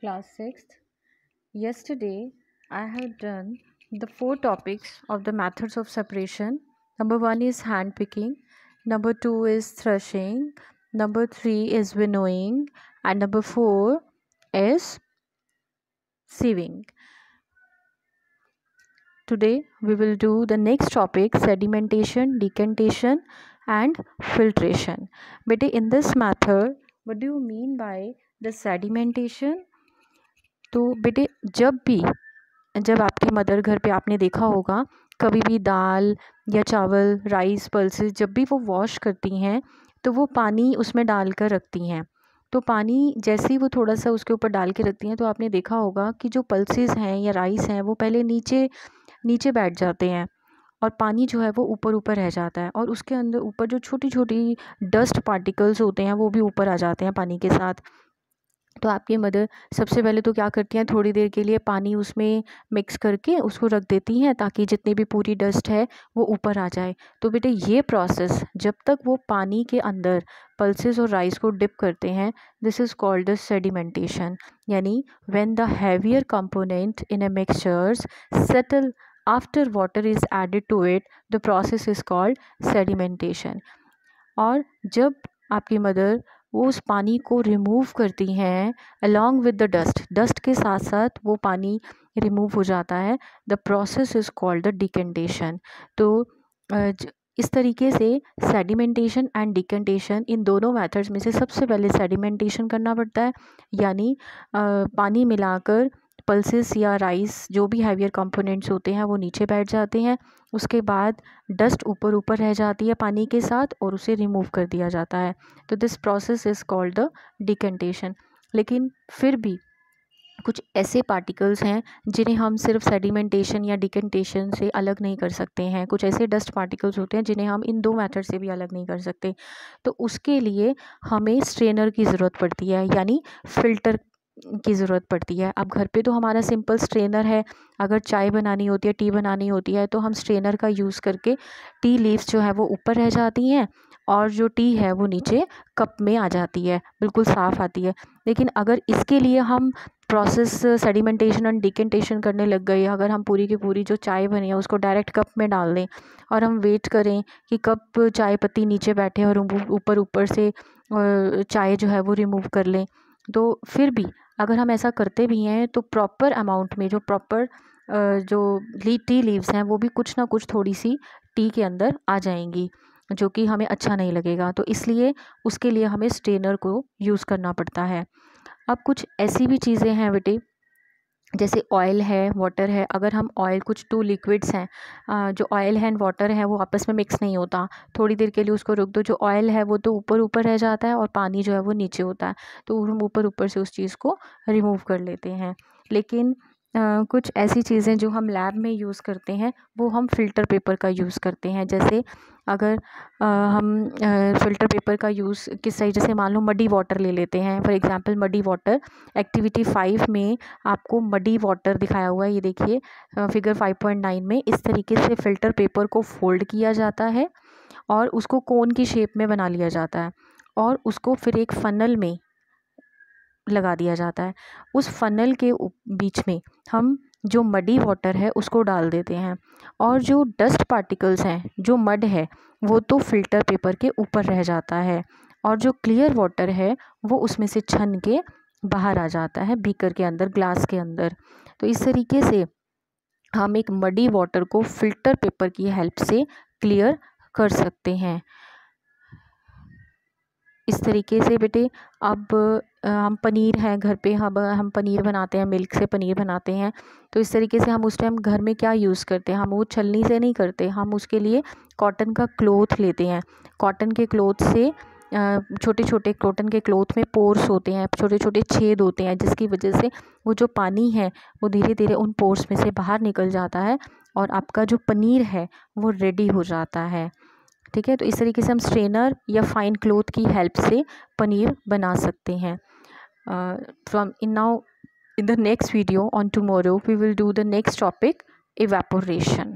class 6th. Yesterday, I have done the four topics of the methods of separation. Number one is hand picking, number two is threshing, number three is winnowing, and number four is sieving. Today, we will do the next topic sedimentation, decantation, and filtration. But in this method, what do you mean by the sedimentation? तो बेटे, जब भी, जब आपकी mother घर पे आपने देखा होगा, कभी भी दाल या चावल राइस पल्सेस जब भी वो वॉश करती हैं तो वो पानी उसमें डाल कर रखती हैं। तो पानी जैसे ही वो थोड़ा सा उसके ऊपर डाल के रखती हैं तो आपने देखा होगा कि जो पल्सेस हैं या राइस हैं, वो पहले नीचे नीचे बैठ जाते हैं और पानी जो है वो ऊपर ऊपर रह जाता है और उसके अंदर, ऊपर जो छोटी छोटी डस्ट पार्टिकल्स होते हैं, वो भी ऊपर आ जाते हैं पानी के साथ। तो आपकी मदर सबसे पहले तो क्या करती हैं, थोड़ी देर के लिए पानी उसमें मिक्स करके उसको रख देती हैं ताकि जितनी भी पूरी डस्ट है वो ऊपर आ जाए। तो बेटे ये प्रोसेस जब तक वो पानी के अंदर पल्सेस और राइस को डिप करते हैं दिस इज़ कॉल्ड सेडिमेंटेशन यानी when the heavier component in a mixtures settle after water is added to it the process is called sedimentation और जब आपकी मदर वो उस पानी को रिमूव करती हैं along with the dust dust के साथ साथ वो पानी रिमूव हो जाता है। The process is called the decantation तो इस तरीके से सेडिमेंटेशन एंड डिकेंटेशन इन दोनों मेथड्स में से सबसे पहले सेडिमेंटेशन करना पड़ता है। यानी पानी मिलाकर पल्सेस या राइस जो भी हैवियर कंपोनेंट्स होते हैं, वो नीचे बैठ जाते हैं। उसके बाद डस्ट ऊपर ऊपर रह जाती है पानी के साथ और उसे रिमूव कर दिया जाता है। तो this process is called the decantation लेकिन फिर भी कुछ ऐसे पार्टिकल्स हैं, जिन्हें हम सिर्फ़ सेडिमेंटेशन या डिकेंटेशन से अलग नहीं कर सकते हैं। कुछ ऐसे डस्ट पार्टिकल्स होते हैं, जिन्हें हम इन दो मेथड से भी अलग नहीं कर सकते। तो उसके लिए हमें स्ट्रेनर की ज़रूरत पड़ती है, यानी फ़िल्टर की ज़रूरत पड़ती है। अब घर पे तो हमारा सिंपल स्ट्रेनर है। अगर चाय बनानी होती है टी बनानी होती है तो हम स्ट्रेनर का यूज़ करके टी लीव्स जो है वो ऊपर रह जाती हैं और जो टी है वो नीचे कप में आ जाती है। बिल्कुल साफ़ आती है। लेकिन अगर इसके लिए हम प्रोसेस सेडिमेंटेशन एंड डिकेंटेशन करने लग गए, अगर हम पूरी की पूरी जो चाय बनी है उसको डायरेक्ट कप में डाल दें और हम वेट करें कि कप चाय पत्ती नीचे बैठे और ऊपर ऊपर से चाय जो है वो रिमूव कर लें तो फिर भी अगर हम ऐसा करते भी हैं तो प्रॉपर अमाउंट में जो प्रॉपर जो ली टी लीव्स हैं, वो भी कुछ ना कुछ थोड़ी सी टी के अंदर आ जाएँगी, जो कि हमें अच्छा नहीं लगेगा। तो इसलिए उसके लिए हमें स्ट्रेनर को यूज़ करना पड़ता है। अब कुछ ऐसी भी चीज़ें हैं बेटे जैसे ऑयल है वाटर है, अगर हम ऑयल कुछ टू लिक्विड्स हैं जो ऑयल है एंड वाटर है, वो आपस में मिक्स नहीं होता। थोड़ी देर के लिए उसको रोक दो, जो ऑयल है, वो तो ऊपर ऊपर रह जाता है और पानी जो है, वो नीचे होता है। तो हम ऊपर ऊपर से उस चीज़ को रिमूव कर लेते हैं। लेकिन कुछ ऐसी चीज़ें जो हम लैब में यूज़ करते हैं, वो हम फ़िल्टर पेपर का यूज़ करते हैं। जैसे अगर हम फ़िल्टर पेपर का यूज़ किस तरह, जैसे मान लो मडी वाटर ले लेते हैं। For example muddy water, activity five में आपको मडी वाटर दिखाया हुआ है, ये देखिए फिगर फाइव पॉइंट नाइन में इस तरीके से फ़िल्टर पेपर को फ़ोल्ड किया जाता है और उसको कोन की शेप में बना लिया जाता है और उसको फिर एक फ़नल में लगा दिया जाता है। उस फ़नल के बीच में हम जो मडी वाटर है उसको डाल देते हैं और जो डस्ट पार्टिकल्स हैं, जो मड है, वो तो फ़िल्टर पेपर के ऊपर रह जाता है और जो क्लियर वाटर है, वो उसमें से छन के बाहर आ जाता है बीकर के अंदर ग्लास के अंदर। तो इस तरीके से हम एक मडी वाटर को फ़िल्टर पेपर की हेल्प से क्लियर कर सकते हैं। इस तरीके से बेटे, अब हम पनीर है घर पे, हम हम पनीर बनाते हैं, मिल्क से पनीर बनाते हैं। तो इस तरीके से हम उस टाइम घर में क्या यूज़ करते हैं? हम वो छलनी से नहीं करते, हम उसके लिए कॉटन का क्लोथ लेते हैं। कॉटन के क्लोथ से छोटे छोटे कॉटन के क्लोथ में पोर्स होते हैं छोटे छोटे छेद होते हैं, जिसकी वजह से वो जो पानी है, वो धीरे धीरे उन पोर्स में से बाहर निकल जाता है और आपका जो पनीर है, वो रेडी हो जाता है। ठीक है? तो इस तरीके से हम स्ट्रेनर या फाइन क्लोथ की हेल्प से पनीर बना सकते हैं। From in now in the next video on tomorrow we will do the next topic evaporation.